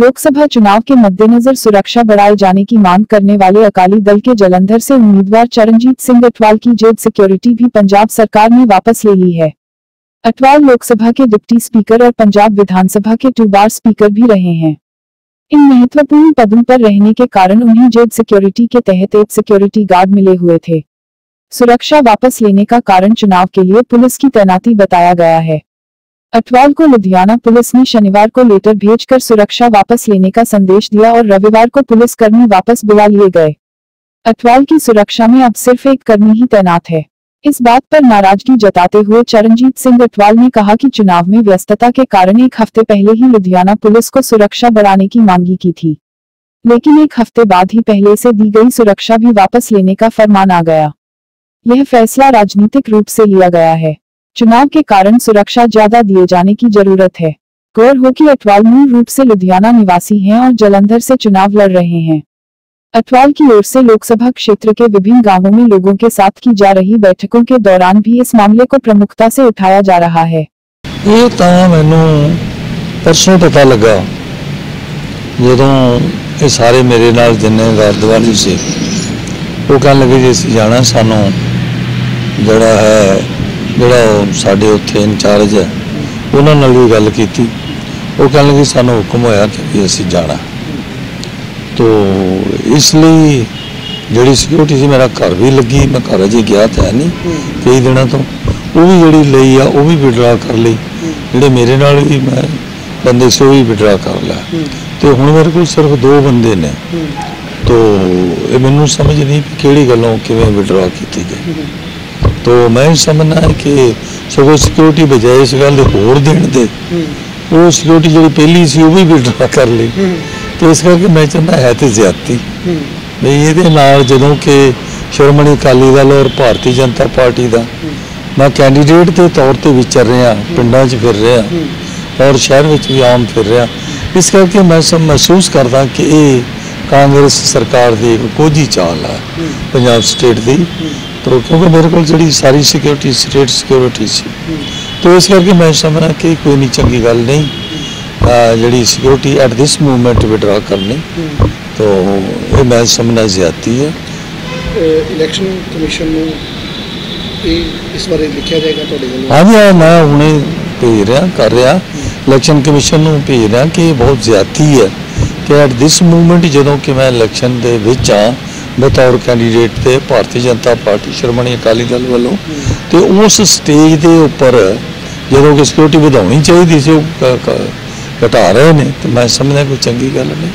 लोकसभा चुनाव के मद्देनजर सुरक्षा बढ़ाए जाने की मांग करने वाले अकाली दल के जलंधर से उम्मीदवार चरणजीत सिंह अटवाल की जेब सिक्योरिटी भी पंजाब सरकार ने वापस ले ली है। अटवाल लोकसभा के डिप्टी स्पीकर और पंजाब विधानसभा के टू बार स्पीकर भी रहे हैं। इन महत्वपूर्ण पदों पर रहने के कारण उन्हें जेब सिक्योरिटी के तहत एक सिक्योरिटी गार्ड मिले हुए थे। सुरक्षा वापस लेने का कारण चुनाव के लिए पुलिस की तैनाती बताया गया है। अटवाल को लुधियाना पुलिस ने शनिवार को लेटर भेजकर सुरक्षा वापस लेने का संदेश दिया और रविवार को पुलिस कर्मी वापस बुला लिए गए। अटवाल की सुरक्षा में अब सिर्फ़ एक कर्मी ही तैनात है। इस बात पर नाराज़गी जताते हुए चरणजीत सिंह अटवाल ने कहा कि चुनाव में व्यस्तता के कारण एक हफ़्ते पहले ही लुधियाना पुलिस को सुरक्षा बढ़ाने की मांगी की थी। लेकिन एक हफ़्ते बाद ही पहले से दी गई सुरक्षा भी वापस लेने का फरमान आ गया। यह फैसला राजनीतिक रूप से लिया गया है। चुनाव के कारण सुरक्षा ज्यादा दिए जाने की जरूरत है गौर हो कि अटवाल मूल रूप से लुधियाना निवासी हैं और जलंधर से चुनाव लड़ रहे हैं अटवाल की ओर से लोकसभा क्षेत्र के विभिन्न गांवों में लोगों के साथ की जा रही बैठकों के दौरान भी इस मामले को प्रमुखता से उठाया जा रहा है ਇਹ ਤਾਂ ਮੈਨੂੰ ਪਰਸੋਂ ਪਤਾ ਲੱਗਾ ਜਦੋਂ ਇਹ ਸਾਰੇ ਮੇਰੇ ਨਾਲ ਜਿੰਨੇ ਗਾਰਦਵਾਲੀ ਸੀ ਉਹ ਕਹਿਣ ਲੱਗੇ ਜੀ ਅਸੀਂ ਜਾਣਾ ਸਾਨੂੰ ਜਿਹੜਾ ਹੈ ਜਿਹੜਾ ਉਹ ਸਾਡੇ ਉੱਥੇ ਇੰਚਾਰਜ ਹੈ, ਉਹਨਾਂ ਨਾਲ ਵੀ ਗੱਲ ਕੀਤੀ। ਉਹ ਕਹਿਣ ਲੱਗੇ ਸਾਨੂੰ ਹੁਕਮ ਹੋਇਆ ਕਿ ਅਸੀਂ ਜਾਣਾ। ਤੋ ਇਸ ਲਈ ਜਿਹੜੀ ਸਿਕਿਉਰਿਟੀ ਸੀ, ਮੇਰਾ ਘਰ ਵੀ ਲੱਗੀ, ਮੈਂ ਘਰ ਅਜੇ ਗਿਆ ਤਾਂ ਨਹੀਂ, ਕਈ ਦਿਨਾਂ ਤੋਂ। ਉਹ ਵੀ ਜਿਹੜੀ ਲਈ ਆ, ਉਹ ਵੀ ਵਿਡਰਾ ਕਰ ਲਈ। ਜਿਹੜੇ ਮੇਰੇ ਨਾਲ ਵੀ ਮੈਂ ਬੰਦੇ ਸੀ, ਉਹ ਵੀ ਵਿਡਰਾ ਕਰ ਲਿਆ। ਤੇ ਹੁਣ ਮੇਰੇ ਕੋਲ ਸਿਰਫ ਦੋ ਬੰਦੇ ਨੇ। ਤੋ ਇਹ ਮੈਨੂੰ ਸਮਝ ਨਹੀਂ ਕਿ ਕਿਹੜੀ ਗੱਲੋਂ ਕਿਵੇਂ ਵਿਡਰਾ ਕੀਤੀ ਗਈ। ਤੋ ਮੈਂ ਸਮਝਣਾ ਹੈ ਕਿ ਸਗੋਂ ਸਿਕਿਉਰਿਟੀ ਬਜਾਏ ਇਸ ਗੱਲ ਦੇ ਹੋਰ ਦੇਣ ਦੇ। ਉਹ ਸਿਕਿਉਰਿਟੀ ਜਿਹੜੀ ਪਹਿਲੀ ਸੀ ਉਹ ਵੀ ਵਿਡਰਾ ਕਰ ਲਈ। ਤੇ ਇਸ ਕਰਕੇ ਮੈਂ ਚਾਹੁੰਦਾ ਹੈ ਤੇ ਜ਼ਿਆਦਤੀ ਵੀ ਇਹਦੇ ਨਾਲ ਜਦੋਂ ਕਿ ਸ਼੍ਰੋਮਣੀ ਅਕਾਲੀ ਦਲ ਔਰ ਭਾਰਤੀ ਜਨਤਾ ਪਾਰਟੀ ਦਾ ਮੈਂ ਕੈਂਡੀਡੇਟ ਦੇ ਤੌਰ ਤੇ ਵਿਚਰ ਰਿਹਾ ਪਿੰਡਾਂ 'ਚ ਫਿਰ ਰਿਹਾ ਔਰ ਸ਼ਹਿਰ ਵਿੱਚ ਵੀ ਆਮ ਫਿਰ ਰਿਹਾ। ਇਸ ਕਰਕੇ ਮੈਂ ਸਭ ਮਹਿਸੂਸ ਕਰਦਾ ਕਿ ਇਹ ਕਾਂਗਰਸ ਸਰਕਾਰ ਦੀ ਇੱਕ ਕੋਝੀ ਚਾਲ ਹੈ। ਪੰਜਾਬ ਸਟੇਟ ਦੀ। ਤੋ ਕਿਉਂਕਿ ਮੇਰੇ ਕੋਲ ਜਿਹੜੀ ਸਾਰੀ ਸਿਕਿਉਰਿਟੀ ਸਟੇਟ ਸਿਕਿਉਰਿਟੀ ਸੀ। ਤੋ ਇਸ ਕਰਕੇ ਮੈਂ ਸਮਝਦਾ ਕਿ ਕੋਈ ਨਹੀਂ ਚੰਗੀ ਗੱਲ ਨਹੀਂ। ਜਿਹੜੀ security at this movement withdraw ਕਰਨੀ। ਤੋ ਇਹ ਮੈਂ ਸਮਝਦਾ ਜ਼ਿਆਦਤੀ ਹੈ। ਇਲੈਕਸ਼ਨ ਕਮਿਸ਼ਨ ਨੂੰ ਇਹ ਇਸ ਬਾਰੇ ਲਿਖਿਆ ਜਾਏਗਾ ਤੁਹਾਡੇ ਵੱਲੋਂ? ਹਾਂਜੀ ਹਾਂ ਮੈਂ ਹੁਣੇ ਭੇਜ ਰਿਹਾ ਕਰ ਰਿਹਾ। ਇਲੈਕਸ਼ਨ ਕਮਿਸ਼ਨ ਨੂੰ ਭੇਜ ਰਿਹਾ ਕਿ ਇਹ ਬਹੁਤ ਜ਼ਿਆਦਤੀ ਹੈ ਕਿ ਐਟ ਦਿਸ ਮੂਵਮੈਂਟ ਜਦੋਂ ਕਿ ਮੈਂ ਇਲੈਕਸ਼ਨ ਦੇ ਵਿੱਚ ਆ ਬਤੌਰ ਕੈਂਡੀਡੇਟ ਤੇ ਭਾਰਤੀ ਜਨਤਾ ਪਾਰਟੀ ਸ਼੍ਰੋਮਣੀ ਅਕਾਲੀ ਦਲ ਵੱਲੋਂ। ਤੇ ਉਸ ਸਟੇਜ ਦੇ ਉੱਪਰ ਜਦੋਂ ਕਿ ਸਿਕਿਉਰਿਟੀ ਵਧਾਉਣੀ ਚਾਹੀਦੀ ਸੀ, ਉਹ ਘਟਾ ਰਹੇ ਨੇ। ਤੇ ਮੈਂ ਸਮਝਦਾ ਕੋਈ ਚੰਗੀ ਗੱਲ ਨਹੀਂ।